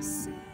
Say.